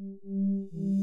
Mm-hmm.